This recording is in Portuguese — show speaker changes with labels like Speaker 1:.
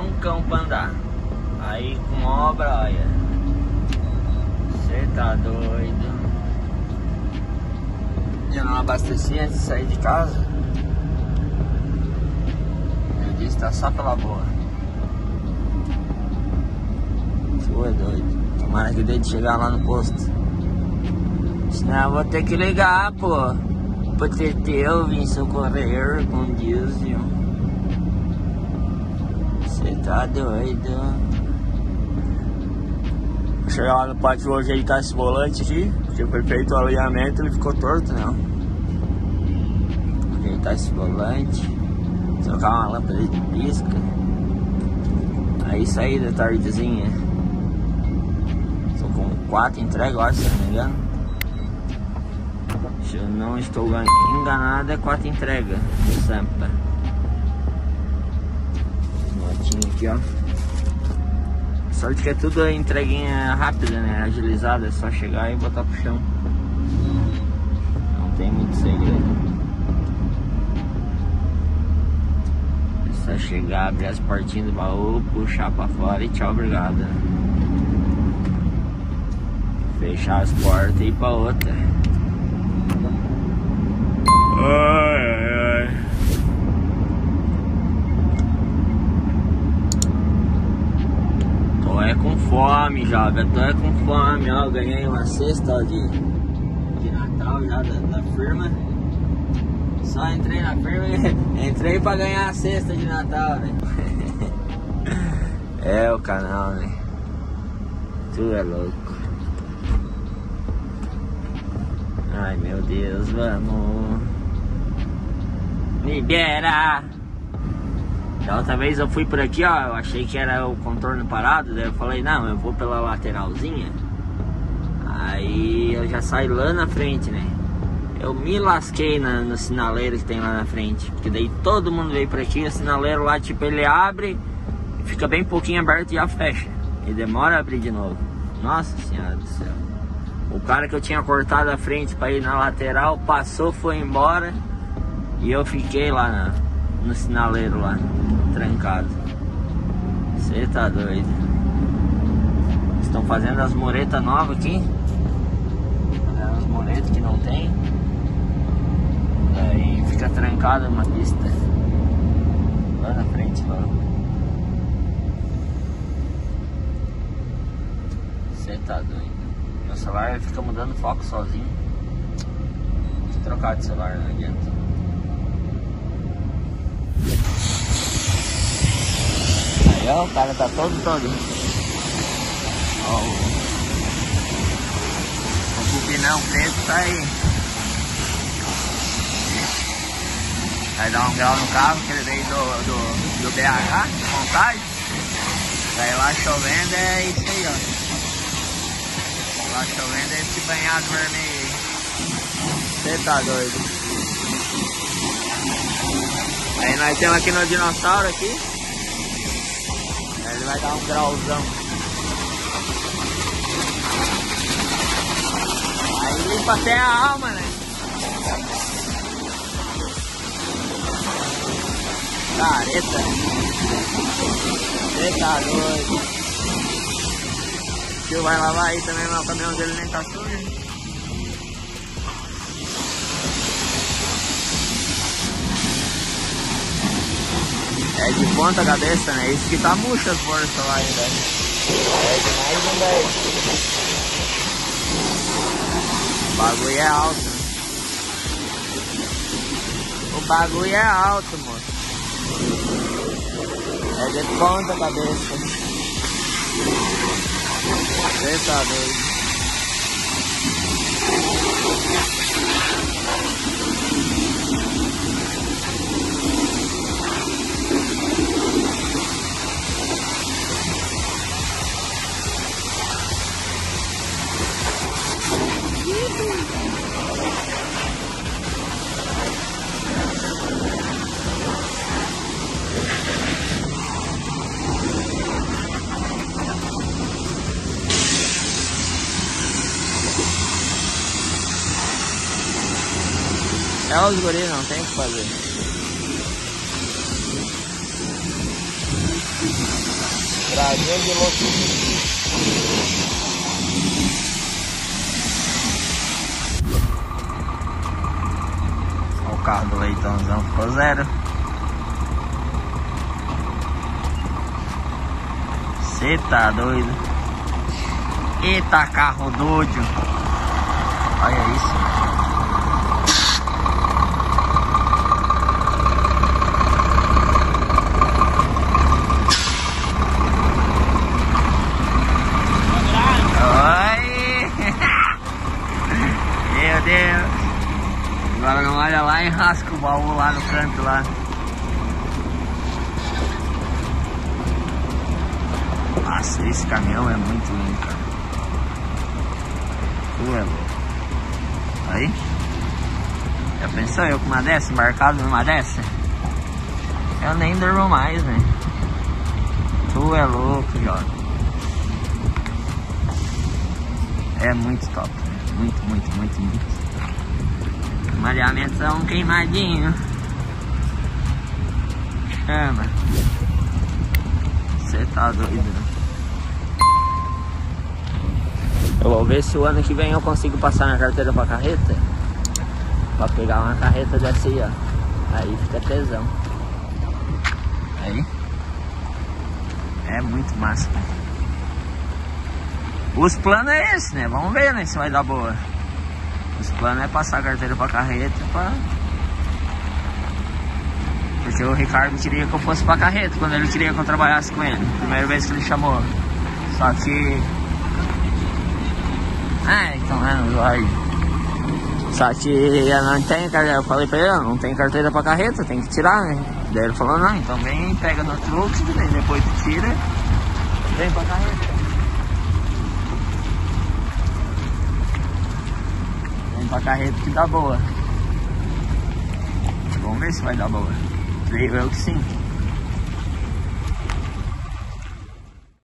Speaker 1: um cão pra andar. Aí com obra, olha. Você tá doido. Eu não abasteci antes de sair de casa. Eu disse tá só pela boa. Tu é doido. Tomara que dê de chegar lá no posto. Senão eu vou ter que ligar, pô. Pro Teteu vir socorrer com diesel. Você tá doido. Chegar lá no pátio vou ajeitar esse volante aqui. Porque foi feito o alinhamento ele ficou torto, não. Ajeitar esse volante. Trocar uma lâmpada de pisca. Aí sair da tardezinha. Tô com quatro entregas, eu acho, se não me engano. Se eu não estou enganado, é quatro entregas Sampa. Notinha aqui, ó. Sorte que é tudo entreguinha rápida, né? Agilizada, é só chegar e botar pro chão. Não tem muito segredo. É só chegar, abrir as portinhas do baú, puxar pra fora e tchau, obrigado. Fechar as portas e ir pra outra. Ai, ai. Tô é com fome velho. Tô é com fome, ó. Ganhei uma cesta de, de Natal já da, da firma. Só entrei na firma e entrei pra ganhar a cesta de Natal, né? é o canal, né? Tu é louco. Ai meu Deus, vamos. Libera! Da outra vez eu fui por aqui, ó, eu achei que era o contorno parado, daí eu falei, não, eu vou pela lateralzinha. Aí eu já saio lá na frente, né? Eu me lasquei na, no sinaleiro que tem lá na frente. Porque daí todo mundo veio por aqui, o sinaleiro lá, tipo, ele abre, fica bem pouquinho aberto e já fecha. E demora a abrir de novo. Nossa senhora do céu. O cara que eu tinha cortado a frente para ir na lateral passou, foi embora. E eu fiquei lá na, no sinaleiro lá, trancado. Você tá doido. Estão fazendo as muretas novas aqui. As muretas que não tem. Daí fica trancado uma pista. Lá na frente lá. Você tá doido. Meu celular fica mudando foco sozinho. Vou trocar de celular, não adianta. Aí ó, o cara tá todo todo. Ó, o, o pupinão preto tá aí. Vai dar um grau no carro que ele veio do, do, do BH, de montagem. Daí lá chovendo é isso aí, ó. Lá chovendo é esse banhado vermelho. Você tá doido. Aí nós temos aqui no dinossauro aqui. Ele vai dar um grauzão. Aí limpa até a alma, né? Careta. Você tá doido. O tio vai lavar aí também, mas o caminhão dele nem tá sujo. É de ponta cabeça, né? Isso que tá murcha as portas lá ainda. É demais ainda aí. O bagulho é alto. Né? O bagulho é alto, moço. É de ponta cabeça. Você tá É os guris, não tem o que fazer. Estradinha de louco. o carro do leitãozão ficou zero. Você tá doido? Eita carro doido. Olha isso. Meu Deus. Agora não olha lá e rasca o baú lá no canto lá. Nossa, esse caminhão é muito lindo, cara. Tu é louco. Aí. Já pensou eu com uma dessa, embarcado numa dessa? Eu nem durmo mais, né? Tu é louco, jovem. É muito top. Muito, muito, muito, muito. Mareamento é queimadinho. Chama. Você tá doido, né? Eu vou ver se o ano que vem eu consigo passar na carteira pra carreta. Pra pegar uma carreta dessa aí, ó. Aí fica tesão. Aí. É muito massa, cara. Os planos é esse, né? Vamos ver, né? Se vai dar boa. Os planos é passar a carteira pra carreta pra... Porque o Ricardo queria que eu fosse pra carreta quando ele queria que eu trabalhasse com ele. Primeira vez que ele chamou. Só que... Ah, então é, vai. Só que eu não tem carteira. Eu falei pra ele, não tem carteira pra carreta, tem que tirar, né? Daí ele falou, não, então vem, pega no truque, depois tira, vem pra carreta. pra carreta que dá boa. Vamos ver se vai dar boa. Creio eu que sim.